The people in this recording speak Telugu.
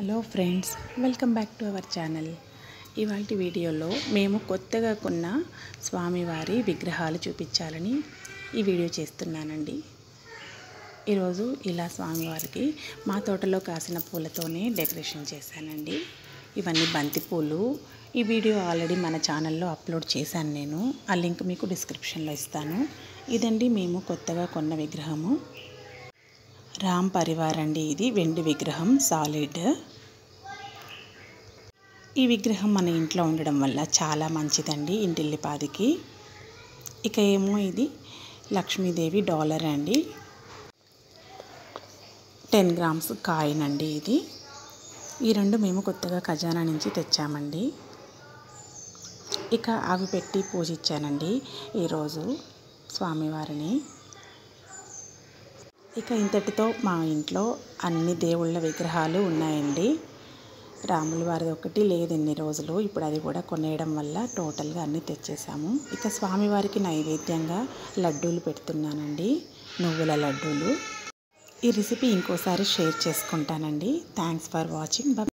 Hello friends welcome back to our channel. ఇవాళ వీడియోలో మేము కొత్తగా కొన్న స్వామివారి విగ్రహాలు చూపించాలని ఈ వీడియో చేస్తున్నానండి. ఈరోజు ఇలా స్వామివారికి మా తోటలో కాసిన పూలతోనే డెకరేషన్ చేశానండి. ఇవన్నీ బంతిపూలు ఈ వీడియో ఆల్రెడీ మన ఛానల్లో అప్లోడ్ చేశాను నేను. ఆ లింక్ మీకు డిస్క్రిప్షన్లో ఇస్తాను. ఇదండి మేము కొత్తగా కొన్న విగ్రహము. రామ్ పరివార్ అండి ఇది వెండి విగ్రహం సాలిడ్. ఈ విగ్రహం మన ఇంట్లో ఉండడం వల్ల చాలా మంచిదండి ఇంటిల్లిపాదికి ఇక ఏమో ఇది లక్ష్మీదేవి డాలర్ అండి. టెన్ గ్రామ్స్ కాయిన్ అండి ఇది. ఈ రెండు మేము కొత్తగా ఖజానా నుంచి తెచ్చామండి. ఇక అవి పెట్టి పూజించానండి ఈరోజు స్వామివారిని. ఇక ఇంతటితో మా ఇంట్లో అన్ని దేవుళ్ళ విగ్రహాలు ఉన్నాయండి. రాముల వారిది ఒకటి లేదు ఎన్ని రోజులు. ఇప్పుడు అది కూడా కొనేయడం వల్ల టోటల్గా అన్నీ తెచ్చేసాము. ఇక స్వామివారికి నైవేద్యంగా లడ్డూలు పెడుతున్నానండి. నువ్వుల లడ్డూలు. ఈ రెసిపీ ఇంకోసారి షేర్ చేసుకుంటానండి. Thanks for watching.